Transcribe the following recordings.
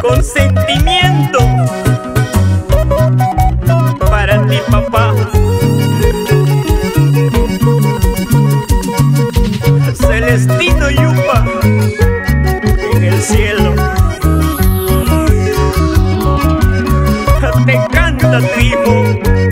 Consentimiento para ti, papá. the people.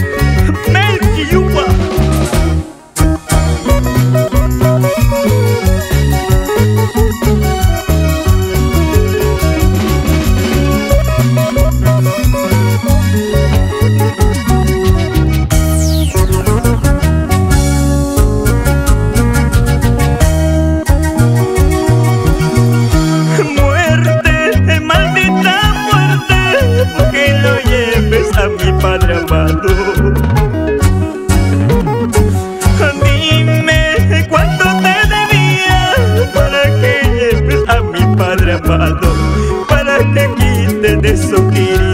de sufrir.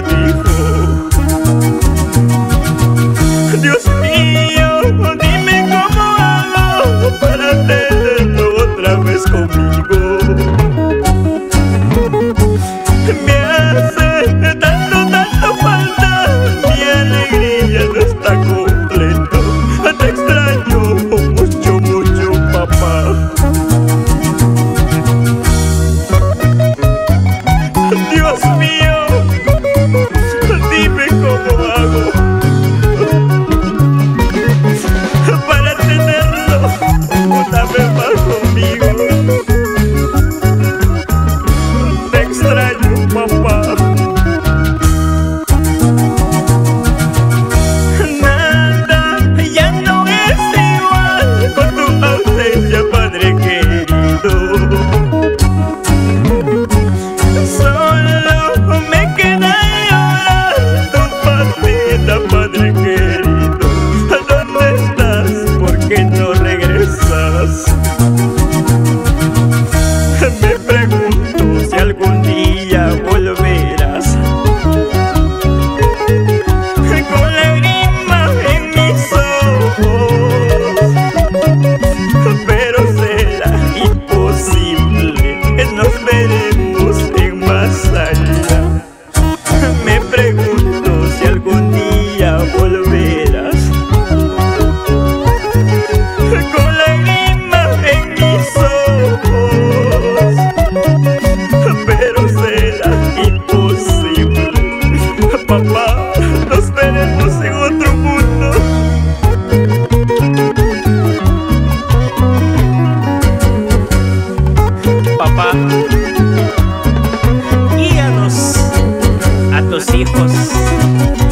hijos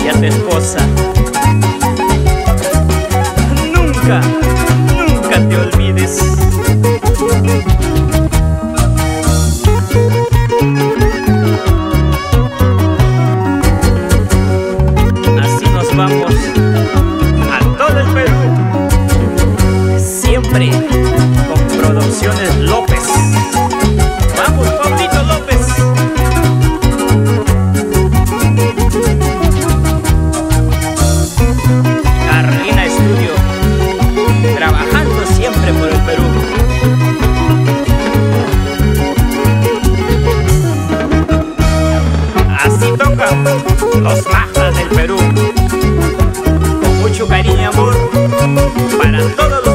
y a tu esposa. y tocan los majas del Perú. Con mucho cariño y amor para todos los